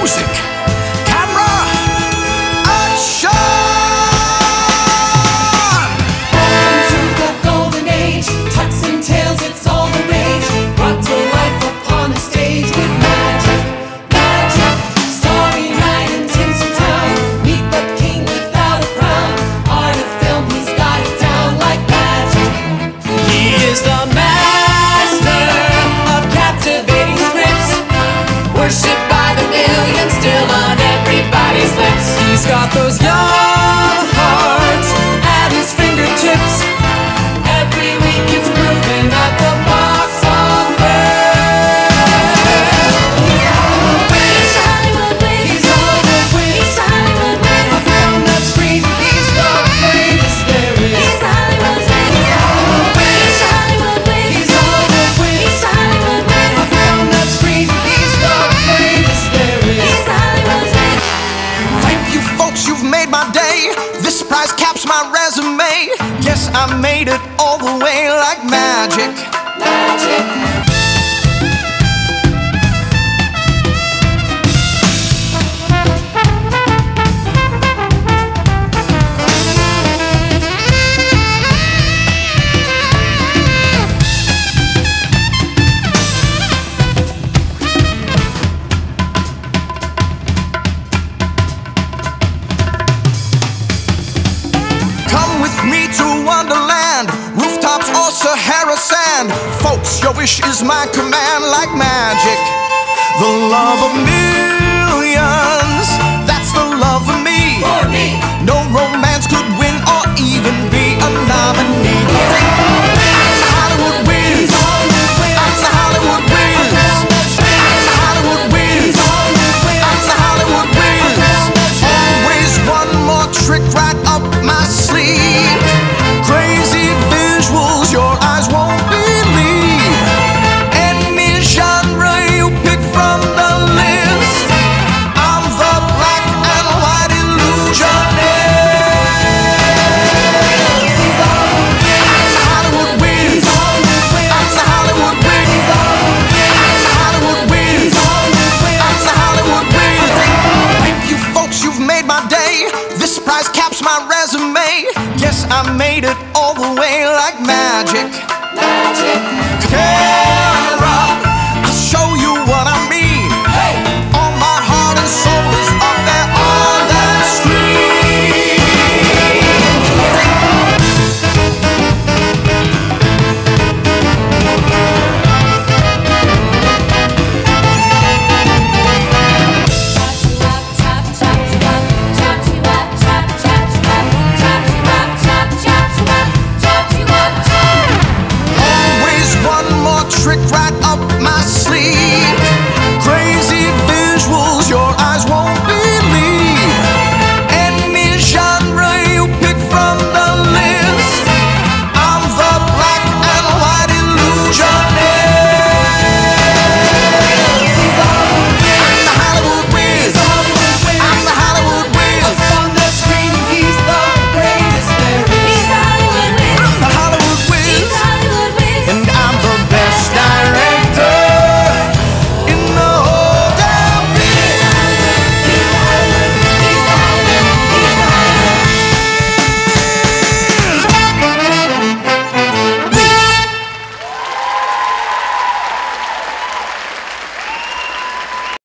music. resume. Yes, I made it all the way like magic. Magic. Sahara sand. Folks, your wish is my command like magic. The love of millions. This prize caps my resume. Guess I made it all the way like magic. Magic. Yeah.